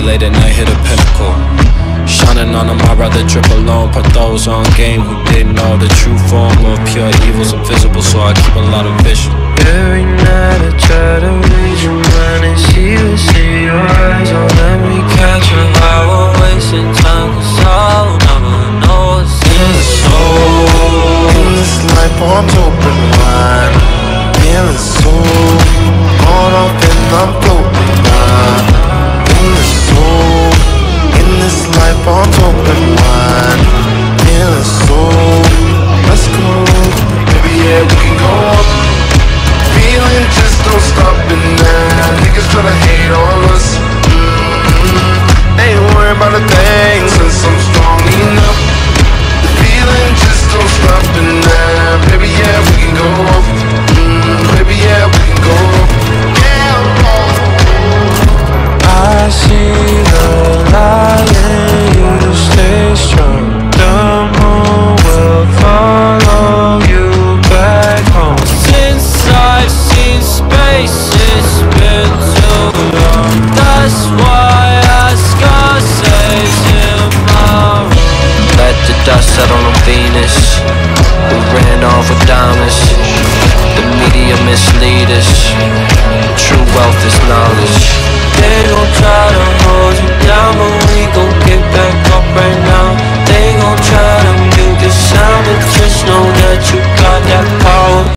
Late at night, hit a pinnacle. Shining on them, I'd rather drip alone. Put those on game who didn't know the true form of pure evil's invisible, so I keep a lot of vision. settled on Venus. We ran off with diamonds. The media mislead us. True wealth is knowledge. They gon' try to hold you down But we gon' get back up right now. They gon' try to mute the sound But just know that you